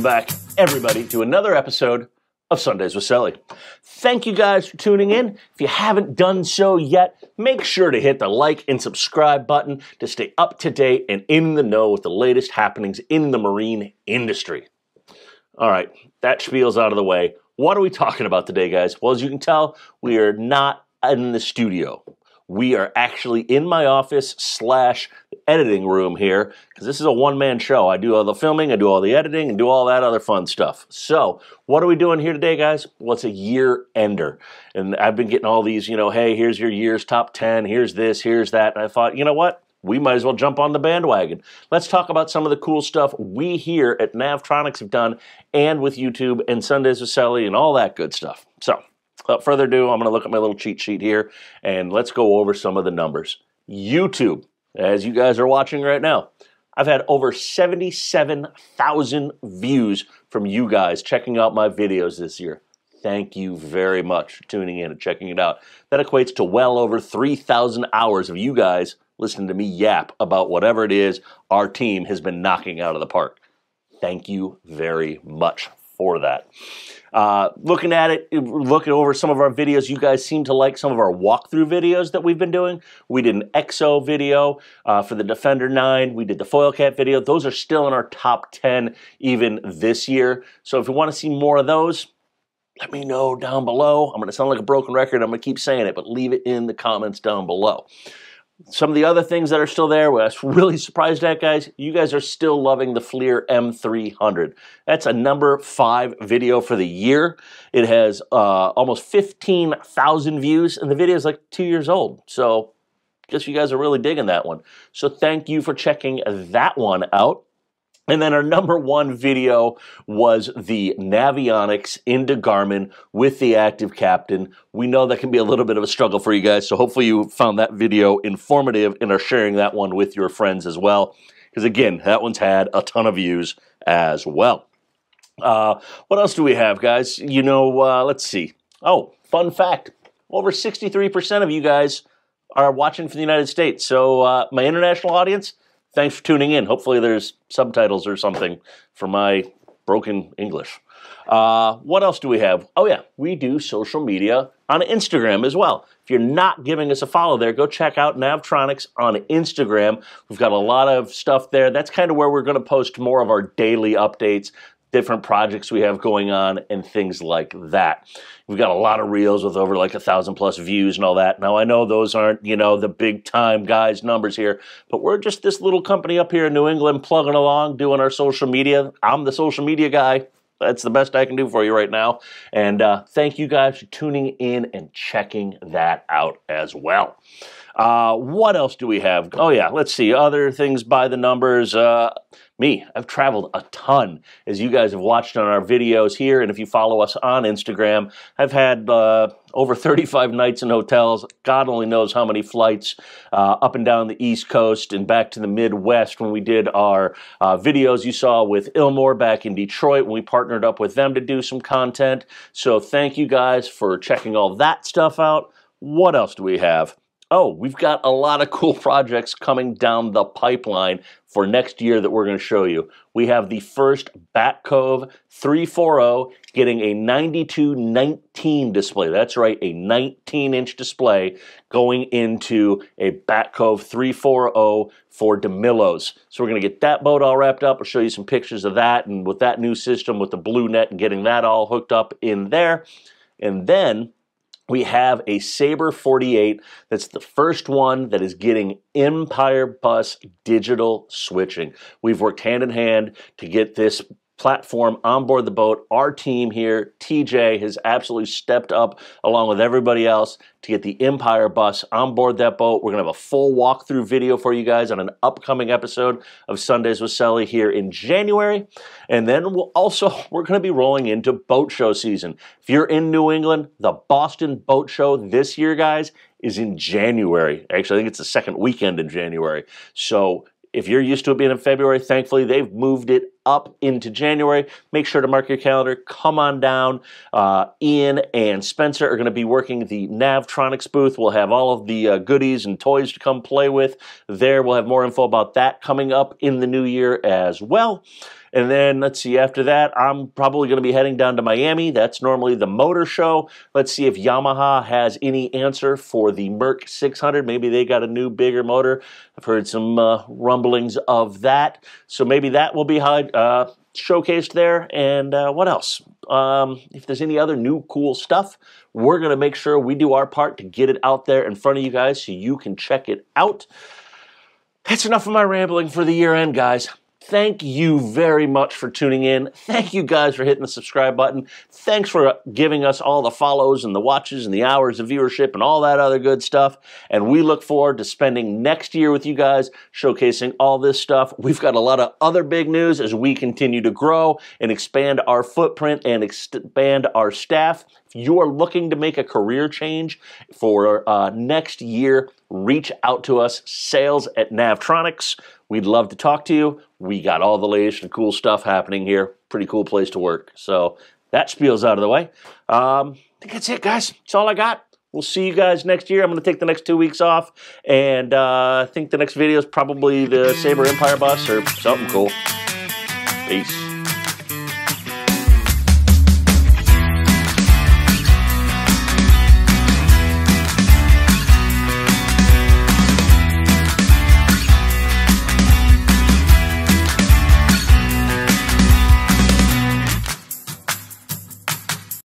Welcome back, everybody, to another episode of Sundays with Sully. Thank you guys for tuning in. If you haven't done so yet, make sure to hit the like and subscribe button to stay up to date and in the know with the latest happenings in the marine industry. All right, that spiel's out of the way. What are we talking about today, guys? Well, as you can tell, we are not in the studio. We are actually in my office slash editing room here because this is a one man show. I do all the filming, I do all the editing, and do all that other fun stuff. So, what are we doing here today, guys? Well, it's a year ender. And I've been getting all these, you know, hey, here's your year's top 10, here's this, here's that. And I thought, you know what? We might as well jump on the bandwagon. Let's talk about some of the cool stuff we here at Navtronics have done and with YouTube and Sundays with Sully and all that good stuff. So, Without further ado, I'm going to look at my little cheat sheet here and let's go over some of the numbers. YouTube, as you guys are watching right now, I've had over 77,000 views from you guys checking out my videos this year. Thank you very much for tuning in and checking it out. That equates to well over 3,000 hours of you guys listening to me yap about whatever it is our team has been knocking out of the park. Thank you very much for that. Uh, looking at it, looking over some of our videos, you guys seem to like some of our walkthrough videos that we've been doing. We did an EXO video uh, for the Defender 9. We did the Foil Cat video. Those are still in our top 10 even this year. So if you want to see more of those, let me know down below. I'm going to sound like a broken record. I'm going to keep saying it, but leave it in the comments down below. Some of the other things that are still there, I was really surprised at, guys. You guys are still loving the FLIR M300. That's a number five video for the year. It has uh, almost 15,000 views, and the video is like two years old. So, guess you guys are really digging that one. So, thank you for checking that one out. And then our number one video was the Navionics into Garmin with the ActiveCaptain. We know that can be a little bit of a struggle for you guys, so hopefully you found that video informative and are sharing that one with your friends as well. Because again, that one's had a ton of views as well. Uh, what else do we have, guys? You know, uh, let's see. Oh, fun fact over 63% of you guys are watching from the United States. So, uh, my international audience, thanks for tuning in. Hopefully, there's subtitles or something for my broken English. Uh, what else do we have? Oh, yeah, we do social media on Instagram as well. If you're not giving us a follow there, go check out Navtronics on Instagram. We've got a lot of stuff there. That's kind of where we're going to post more of our daily updates, different projects we have going on, and things like that. We've got a lot of reels with over like a thousand plus views and all that. Now I know those aren't, you know, the big time guys numbers here, but we're just this little company up here in New England plugging along, doing our social media. I'm the social media guy. That's the best I can do for you right now. And uh, thank you guys for tuning in and checking that out as well. Uh, what else do we have? Oh, yeah, let's see. Other things by the numbers. Uh, me, I've traveled a ton, as you guys have watched on our videos here, and if you follow us on Instagram, I've had uh, over 35 nights in hotels. God only knows how many flights uh, up and down the East Coast and back to the Midwest when we did our uh, videos you saw with Ilmor back in Detroit when we partnered up with them to do some content. So thank you guys for checking all that stuff out. What else do we have? Oh, we've got a lot of cool projects coming down the pipeline for next year that we're going to show you. We have the first Bat Cove 340 getting a 9219 display. That's right, a 19 inch display going into a Bat Cove 340 for DeMillos. So we're going to get that boat all wrapped up. I'll show you some pictures of that and with that new system with the BlueNet and getting that all hooked up in there. And then we have a Sabre 48 that's the first one that is getting EmpirBus digital switching. We've worked hand in hand to get this platform on board the boat. Our team here, TJ, has absolutely stepped up along with everybody else to get the EmpirBus on board that boat. We're going to have a full walkthrough video for you guys on an upcoming episode of Sundays with Sully here in January. And then we'll also, we're going to be rolling into boat show season. If you're in New England, the Boston Boat Show this year, guys, is in January. Actually, I think it's the second weekend in January. So if you're used to it being in February, thankfully they've moved it up into January. Make sure to mark your calendar. Come on down. Uh, Ian and Spencer are going to be working the Navtronics booth. We'll have all of the uh, goodies and toys to come play with there. We'll have more info about that coming up in the new year as well. And then let's see, after that, I'm probably going to be heading down to Miami. That's normally the motor show. Let's see if Yamaha has any answer for the Merc 600. Maybe they got a new, bigger motor. I've heard some uh, rumblings of that. So maybe that will be uh, showcased there. And uh, what else? Um, if there's any other new cool stuff, we're going to make sure we do our part to get it out there in front of you guys so you can check it out. That's enough of my rambling for the year end, guys. Thank you very much for tuning in. Thank you guys for hitting the subscribe button. Thanks for giving us all the follows and the watches and the hours of viewership and all that other good stuff. And we look forward to spending next year with you guys showcasing all this stuff. We've got a lot of other big news as we continue to grow and expand our footprint and expand our staff. You are looking to make a career change for uh, next year, reach out to us, sales at Navtronics. We'd love to talk to you. We got all the latest and cool stuff happening here. Pretty cool place to work. So that spiel's out of the way. Um, I think that's it, guys. That's all I got. We'll see you guys next year. I'm going to take the next two weeks off, and uh, I think the next video is probably the Sabre EmpirBus or something cool. Peace.